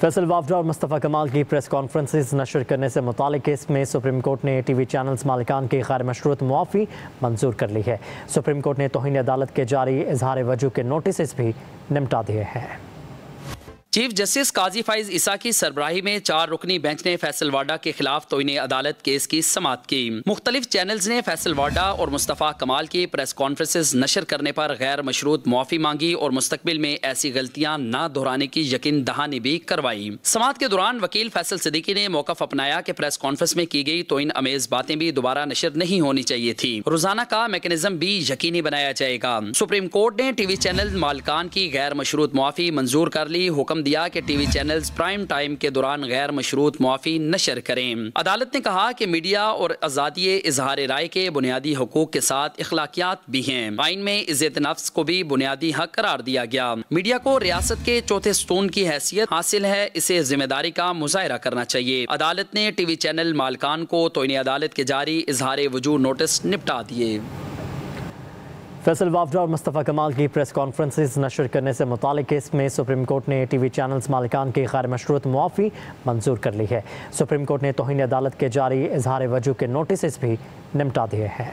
फैसल वाफ्रा और मुस्तफ़ा कमाल की प्रेस कॉन्फ्रेंसेस नशर करने से मुतल केस में सुप्रीम कोर्ट ने टी वी चैनल्स मालिकान की खैर मशरूत मुआफ़ी मंजूर कर ली है। सुप्रीम कोर्ट ने तोहनी अदालत के जारी इजहार वज़ू के नोटिस भी निपटा दिए हैं। चीफ जस्टिस काजी फाइज ईसा की सरबराही में चार रुकनी बेंच ने फैसल वाडा के खिलाफ तोइन अदालत केस की समात की। मुख्तलिफ़ चैनल्स ने फैसल वाडा और मुस्तफ़ा कमाल की प्रेस कॉन्फ्रेंस नशर करने पर गैर मशरूत मुआफ़ी मांगी और मुस्तबिल में ऐसी गलतियाँ न दोहराने की यकीन दहानी भी करवाई। समात के दौरान वकील फैसल सदीकी ने मौकफ अपनाया की प्रेस कॉन्फ्रेंस में की गई तो इन अमेज बातें भी दोबारा नशर नहीं होनी चाहिए थी। रोज़ाना का मेकनिज्म भी यकीनी बनाया जाएगा। सुप्रीम कोर्ट ने टीवी चैनल मालकान की गैर मशरूत मुआफ़ी मंजूर कर ली। हुक्म दिया कि टीवी चैनल्स प्राइम टाइम के दौरान गैर मशरूत मुआफ़ी नशर करें। अदालत ने कहा कि मीडिया और आज़ादी इजहार राय के बुनियादी हकूक के साथ अखलाकियात भी हैं। आइन में इज़्ज़त नफ्स को भी बुनियादी हक करार दिया गया। मीडिया को रियासत के चौथे स्टोन की हैसियत हासिल है, इसे ज़िम्मेदारी का मुजाहरा करना चाहिए। अदालत ने टीवी चैनल मालकान को तोनी अदालत के जारी इजहार वज़ू नोटिस निपटा दिए। फैसल वाफडा और मुस्तफ़ा कमाल की प्रेस कॉन्फ्रेंसेस नशर करने से मुतल केस में सुप्रीम कोर्ट ने टी वी चैनल्स मालिकान की खैर मशरूत मुआफ़ी मंजूर कर ली है। सुप्रीम कोर्ट ने तोहनी अदालत के जारी इजहार वज़ू के नोटिस भी निपटा दिए हैं।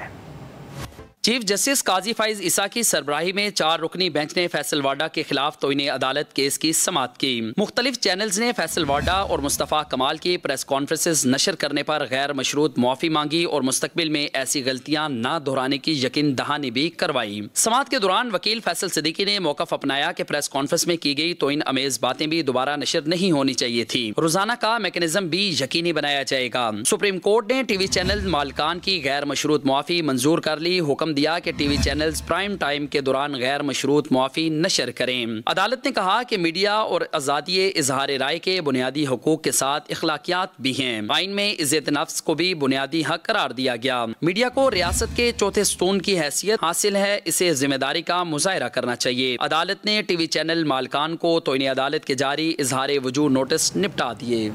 चीफ जस्टिस काजी फाइज ईसा की सरबराही में चार रुकनी बेंच ने फैसल वाडा के खिलाफ तोइन अदालत केस की समात की। मुख्तलिफ़ चैनल्स ने फैसल वाडा और मुस्तफ़ा कमाल की प्रेस कॉन्फ्रेंस नशर करने पर गैर मशरूत मुआफ़ी मांगी और मुस्तबिल में ऐसी गलतियाँ न दोहराने की यकीन दहानी भी करवाई। समात के दौरान वकील फैसल सदीकी ने मौकफ अपनाया कि प्रेस कॉन्फ्रेंस में की गई तोइन अमेज बातें भी दोबारा नशर नहीं होनी चाहिए थी। रोज़ाना का मेकनिज्म भी यकीनी बनाया जाएगा। सुप्रीम कोर्ट ने टीवी चैनल मालकान की गैर मशरूत मुआफ़ी मंजूर कर ली, हुक्म दिया कि टीवी चैनल्स प्राइम टाइम के दौरान गैर मशरूत मुआफ़ी नशर करें। अदालत ने कहा कि मीडिया और आज़ादी इजहार राय के बुनियादी हकूक के साथ अखलाकियात भी हैं। आइन में इज़्ज़त नफ्स को भी बुनियादी हक करार दिया गया। मीडिया को रियासत के चौथे स्टोन की हैसियत हासिल है, इसे ज़िम्मेदारी का मुजाहरा करना चाहिए। अदालत ने टीवी चैनल मालकान को तोइन अदालत के जारी इजहार वजूद नोटिस निपटा दिए।